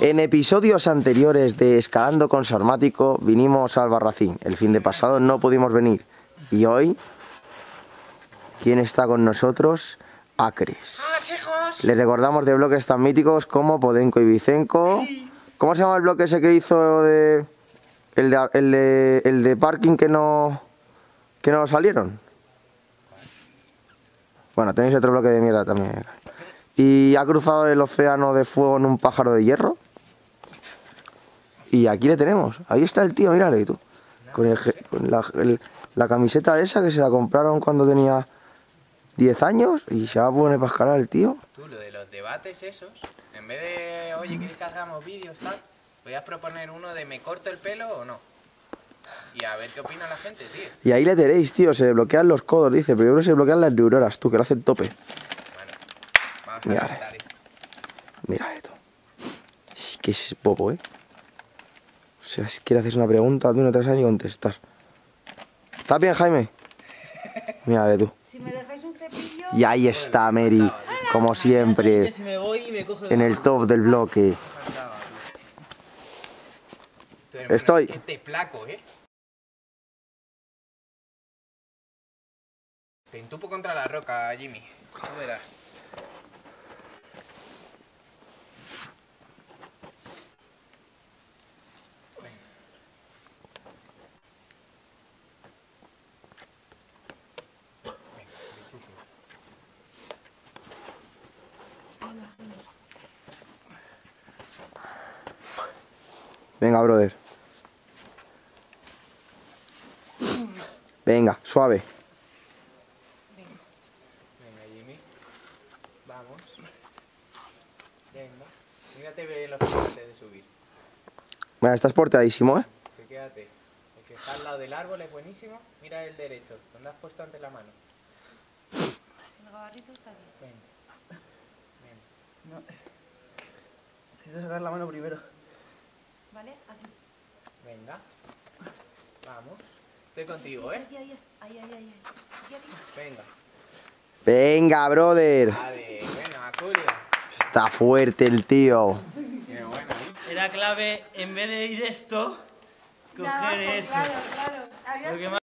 En episodios anteriores de Escalando con Sarmático vinimos al Barracín. El fin de pasado no pudimos venir. Y hoy, ¿quién está con nosotros? Acres. Les recordamos de bloques tan míticos como Podenco y Vicenco. ¿Cómo se llama el bloque ese que hizo de... El de, el de, el de parking que no... que no salieron? Bueno, tenéis otro bloque de mierda también. Y ha cruzado el océano de fuego en un pájaro de hierro. Y aquí le tenemos. Ahí está el tío, mírale tú. Con, el con la, el- la camiseta esa que se la compraron cuando tenía 10 años y se va a poner para escalar el tío. Tú, lo de los debates esos, en vez de, oye, ¿queréis que hagamos vídeos, tal? Podías proponer uno de me corto el pelo o no. Y a ver qué opina la gente, tío. Y ahí le tenéis, tío. Se bloquean los codos, dice. Pero yo creo que se bloquean las neuronas, tú, que lo hacen tope. A Mira. intentar esto. Mira esto. Es que es bobo, ¿eh? O sea, es que le haces una pregunta, tú no te sabes ni contestar. ¿Estás bien, Jaime? Mírale tú. Si me dejáis un cepillo, Y ahí está Mary, como siempre, en el top del bloque. Estoy. es que te placo, ¿eh? Te entupo contra la roca, Jimmy. Tú verás. Venga, brother. Venga, suave. Venga, Jimmy. Vamos. Venga. Mírate bien los antes de subir. Venga, estás porteadísimo, ¿eh? Sí, quédate. El que está al lado del árbol es buenísimo. Mira el derecho, donde has puesto antes la mano. el gabarrito está bien. Venga. Necesito sacar la mano primero. ¿Vale? Aquí. Venga. Vamos. Estoy contigo, ¿eh? Aquí, ahí, ahí, ahí, ahí. ahí. Aquí, aquí. Venga. Venga, brother. Vale, bueno, Julio. Está fuerte el tío. Qué bueno, ¿eh? Era clave, en vez de ir esto, coger Nada, eso. Claro, claro. Había Lo que más